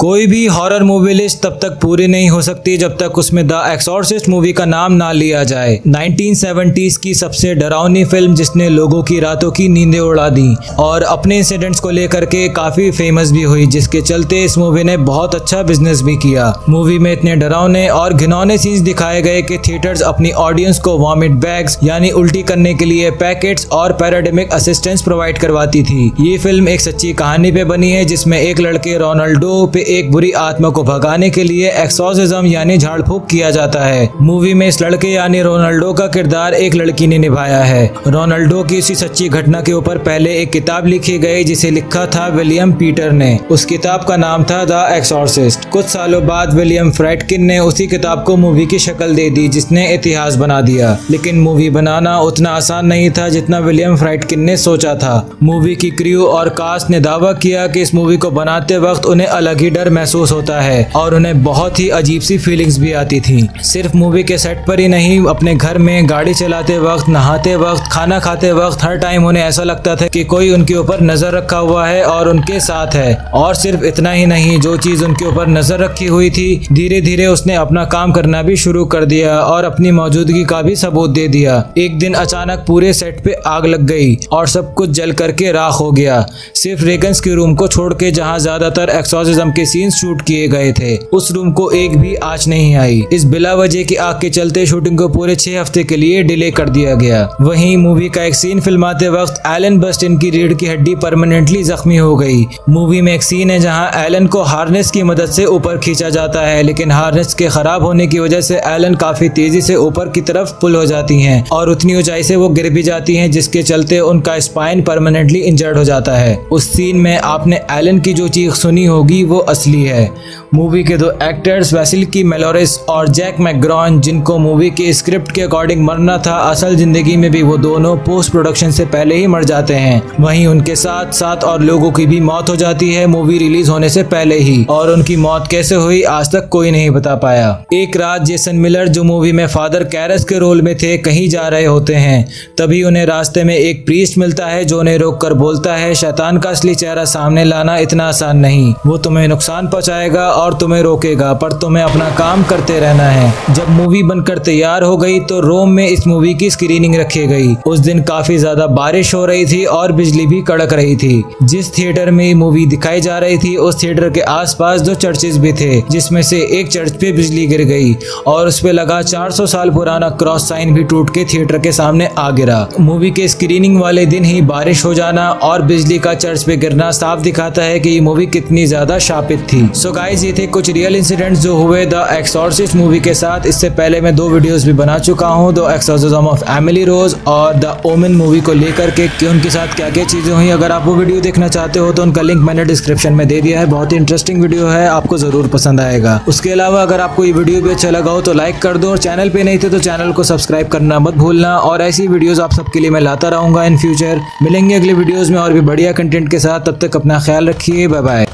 कोई भी horror movie list तब तक पूरी नहीं हो सकती जब तक उसमें द एक्सॉर्सिस्ट मूवी का नाम ना लिया जाए। 1970s की सबसे डरावनी फ़िल्म जिसने लोगों की रातों की नींदें उड़ा दी और अपने इंसिडेंट्स को लेकर के काफ़ी फ़ेमस भी हुई, जिसके चलते इस मूवी ने बहुत अच्छा बिज़नेस भी किया। मूवी में इतने डरावने और घिनौने सीन्स दिखाए गए कि थिएटर्स अपनी ऑडियंस को वॉमिट बैग्स यानी उल्टी करने के लिए पैकेट्स और पैराडेमिक असिस्टेंस प्रोवाइड करवाती थी। ये फ़िल्म एक सच्ची कहानी पे बनी है, जिसमें एक लड़के रोनाल्डो पे एक बुरी आत्मा को भगाने के लिए एक्सोसिज्म यानी झाड़ फूक किया जाता है। मूवी में इस लड़के यानी रोनाल्डो का किरदार एक लड़की ने निभाया है। रोनाल्डो की इसी सच्ची घटना के ऊपर पहले एक किताब लिखी गई, जिसे लिखा था विलियम पीटर ने। उस किताब का नाम था द एक्सोर्सिस्ट। कुछ सालों बाद विलियम फ्रेडकिन ने उसी किताब को मूवी की शक्ल दे दी, जिसने इतिहास बना दिया। लेकिन मूवी बनाना उतना आसान नहीं था जितना विलियम फ्राइटकिन ने सोचा था। मूवी की क्रू और कास्ट ने दावा किया कि इस मूवी को बनाते वक्त उन्हें अलग ही डर महसूस होता है और उन्हें बहुत ही अजीब सी फीलिंग्स भी आती थी। सिर्फ़ मूवी के सेट पर ही नहीं, अपने घर में गाड़ी चलाते वक्त, नहाते वक्त, खाना खाते वक्त हर टाइम उन्हें ऐसा लगता था कि कोई उनके ऊपर नज़र रखा हुआ है और उनके साथ है। और सिर्फ़ इतना ही नहीं, जो चीज़ उनके ऊपर नज़र रखी हुई थी धीरे धीरे उसने अपना काम करना भी शुरू कर दिया और अपनी मौजूदगी का भी सबूत दे दिया। एक दिन अचानक पूरे सेट पे आग लग गई और सब कुछ जल करके राख हो गया। सिर्फ़ रेगन्स के रूम को छोड़ के, जहाँ ज़्यादातर एक्सोसिज्म के सीन शूट किए गए थे। उस रूम को एक भी आँच नहीं आई। इस बिला वजह की आग के चलते शूटिंग को पूरे छह हफ़्ते के लिए डिले कर दिया गया। वहीं मूवी का एक सीन फिल्माते वक्त एलन बस्टिन की रीढ़ की हड्डी परमानेंटली जख्मी हो गई। मूवी में एक सीन है जहाँ एलन को हार्नेस की मदद से ऊपर खींचा जाता है, लेकिन हार्नेस के खराब होने की वजह से एलन काफ़ी तेज़ी से ऊपर की तरफ़ पुल हो जाती हैं और उतनी ऊंचाई से वो गिर भी जाती हैं, जिसके चलते उनका स्पाइन परमानेंटली इंजर्ड हो जाता है। उस सीन में आपने एलन की जो चीख सुनी होगी, वो असली है। मूवी के दो एक्टर्स वैसिल की मेलोरिस और जैक मैग्रॉन जिनको मूवी के स्क्रिप्ट के अकॉर्डिंग मरना था, असल ज़िंदगी में भी वो दोनों पोस्ट प्रोडक्शन से पहले ही मर जाते हैं। वहीं उनके साथ साथ और लोगों की भी मौत हो जाती है मूवी रिलीज़ होने से पहले ही। और उनकी मौत कैसे हुई, आज तक कोई नहीं बता पाया। एक रात जेसन मिलर, जो मूवी में फादर कैरस के रोल में थे, कहीं जा रहे होते हैं। तभी उन्हें रास्ते में एक प्रीस्ट मिलता है, जो उन्हें रोक कर बोलता है, शैतान का असली चेहरा सामने लाना इतना आसान नहीं। वो तुम्हें नुकसान पहुंचाएगा और तुम्हें रोकेगा, पर तुम्हें अपना काम करते रहना है। जब मूवी बनकर तैयार हो गई तो रोम में इस मूवी की स्क्रीनिंग रखी गई। उस दिन काफ़ी ज़्यादा बारिश हो रही थी और बिजली भी कड़क रही थी। जिस थिएटर में मूवी दिखाई जा रही थी, उस थिएटर के आसपास दो चर्चेज भी थे, जिसमें से एक चर्च पे बिजली गिर गई और उस पे लगा 400 साल पुराना क्रॉस साइन भी टूट के थिएटर के सामने आ गिरा। मूवी के स्क्रीनिंग वाले दिन ही बारिश हो जाना और बिजली का चर्च पे गिरना साफ़ दिखाता है कि ये मूवी कितनी ज़्यादा शापित थी। सो गाइज़ ये थे कुछ रियल इंसिडेंट जो हुए द एक्सोर्सिस्ट मूवी के साथ। इससे पहले मैं दो वीडियोस भी बना चुका हूँ। The Exorcism of Emily Rose और द ओमन मूवी को लेकर के उनके साथ क्या क्या चीज़ें हुई। अगर आप वो वीडियो देखना चाहते हो तो उनका लिंक मैंने डिस्क्रिप्शन में दे दिया है। बहुत ही इंटरेस्टिंग वीडियो है। आपको ज़रूर पसंद आएगा। उसके अलावा अगर आपको ये वीडियो भी अच्छा लगा हो तो लाइक कर दो। और चैनल पे नहीं थे तो चैनल को सब्सक्राइब करना मत भूलना। और ऐसी वीडियोस आप सबके लिए मैं लाता रहूँगा इन फ्यूचर मिलेंगे अगले वीडियोस में और भी बढ़िया कंटेंट के साथ। तब तक अपना ख्याल रखिए। Bye bye